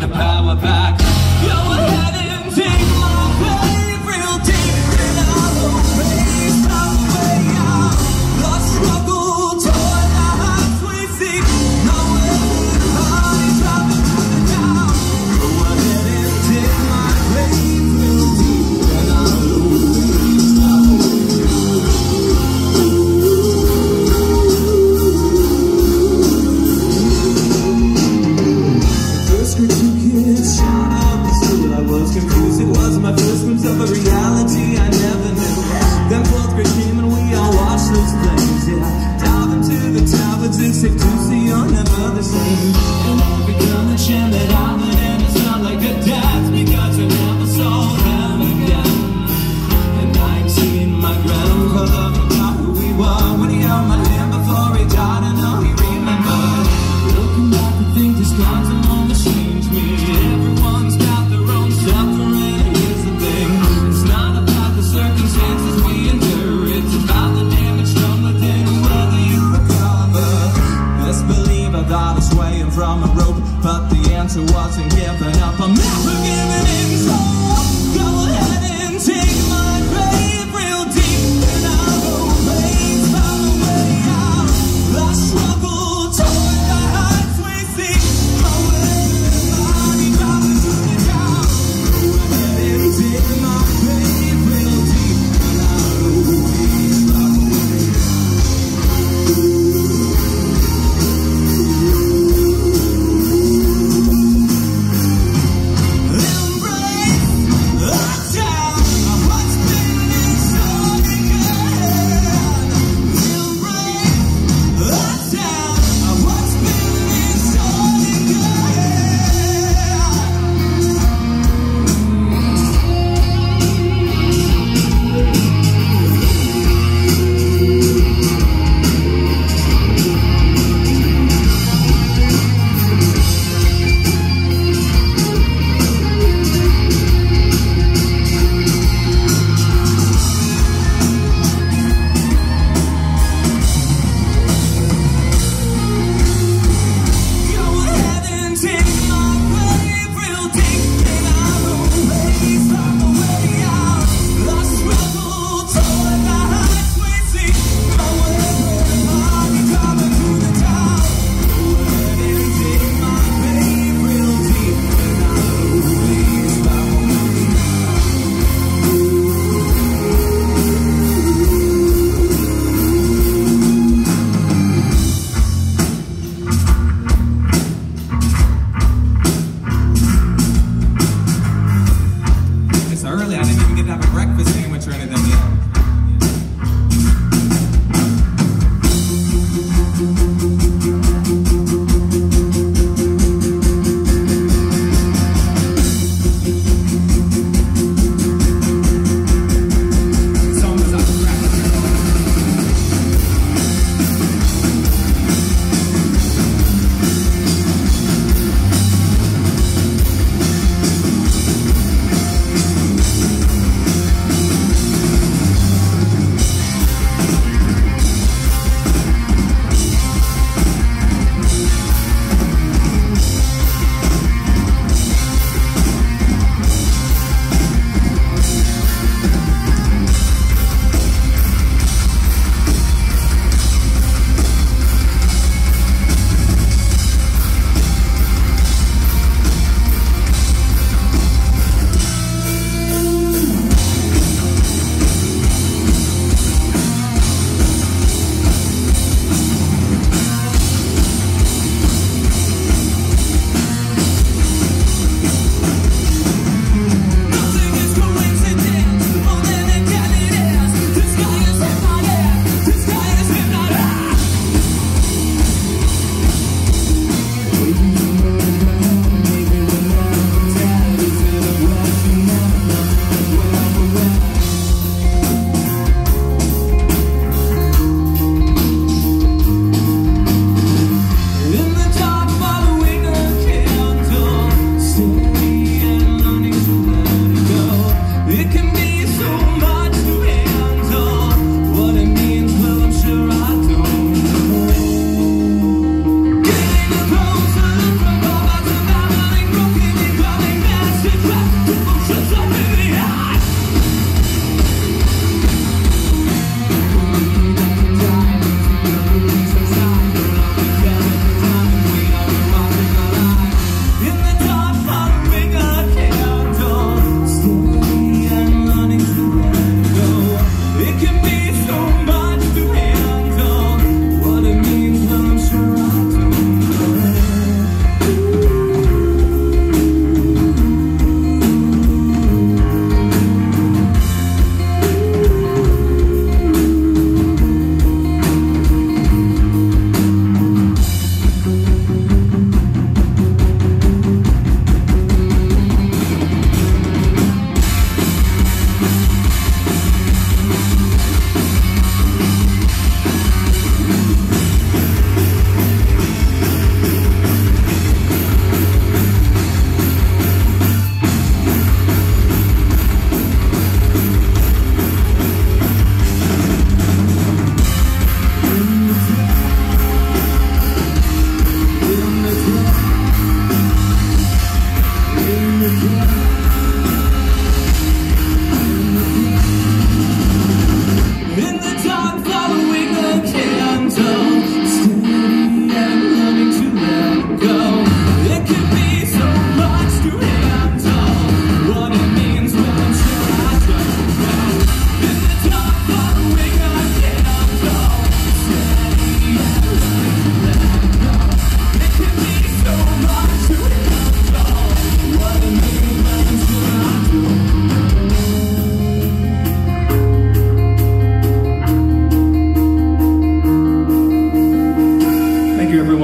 the power. wasn't giving up. I'm never giving in, so go ahead and take my.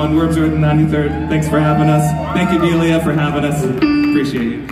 Everyone. Worms Jordan 93rd. Thanks for having us. Thank you, Delia, for having us. Appreciate you.